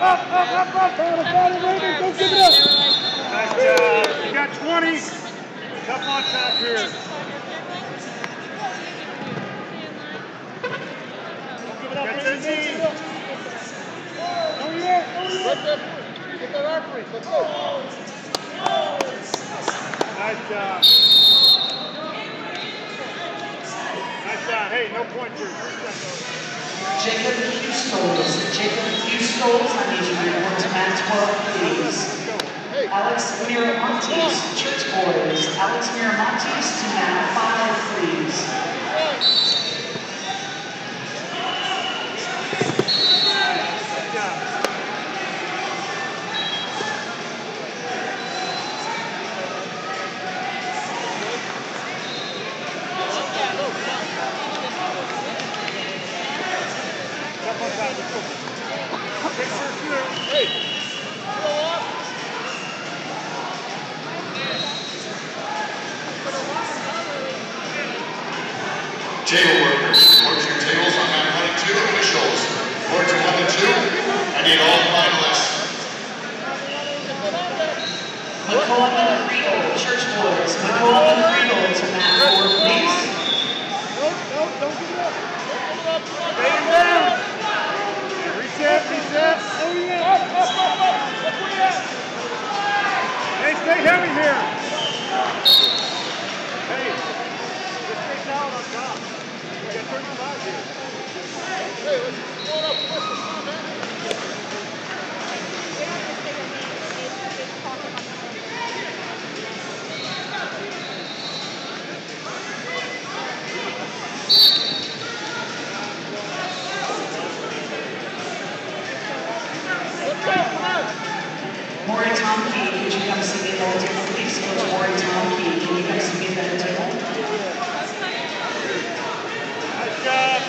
Up, up, up, up. Battle, Raiders. Don't give it up. Nice job. Got 20. Tough on here. Give it up, Got Raiders. 13. Give it up. Yeah. Yeah. Get that. Let's go. Nice job. Nice job. Hey, no point here. Jacob Hustoles. Jacob Hustoles, I need you to mat 12, please. Alex Miramontes, church boys. Alex Miramontes to mat 5, please. Nice job. Tough on top. Let's go. Take first here. Hey. Table workers, report to your tables on mat one and two. Officials, report to one and two. I need all finalists. McCollum Friedel, church boys. McCollum Friedel to mat 4, please. Nope, nope, don't give it up. Stay him down. Reset, reset. Oh, yeah. Up, up, up, up. Look where you at. Hey, stay heavy here. Hey, just stay down on top. We got 35 here. Hey, let's pull it up. Listen, come on, man. Let's go, come on. Maury Tomkey, could you come see me at the head table, please? Coach Maury Tomkey, can you come see me at the head table? Nice job.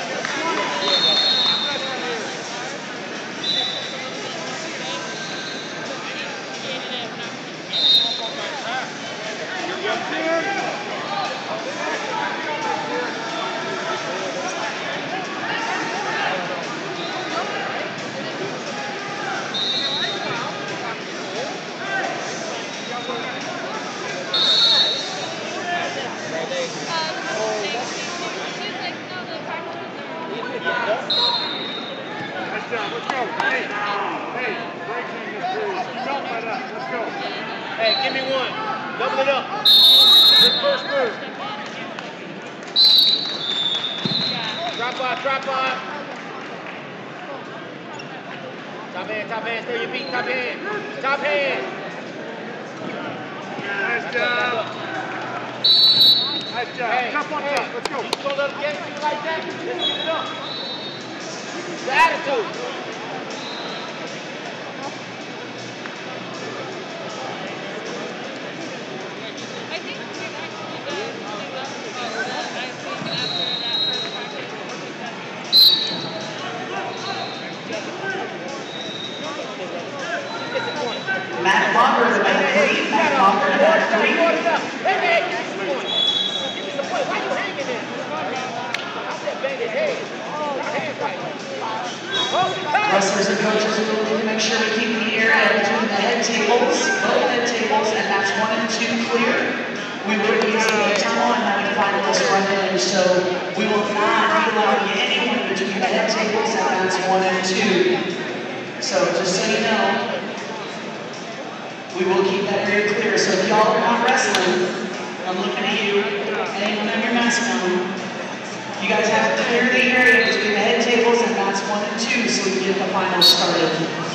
Nice job. Let's go. Hey, hey, break in this period. You don't let up. Let's go. Hey, give me one. Double it up. Good first move. Drop off, drop off. Top hand, top hand, throw your feet, top hand. Top hand. Nice job. Nice job. Hey, Jump on hey, top. Let's go. You gonna let them like that? Let's get it up. The attitude. I think we actually does think that's about what Wrestlers and coaches will need to make sure we keep the area between the head tables, both head tables, and that's 1 and 2 clear. We be using a tunnel and having finalists run in, so we will not be allowing anyone between the head tables and that's 1 and 2. So just so you know, we will keep that area clear. So if y'all are not wrestling, I'm looking at you, anyone have your mask on. You guys have to clear the area between the head tables and mats one and two so we can get the finals started.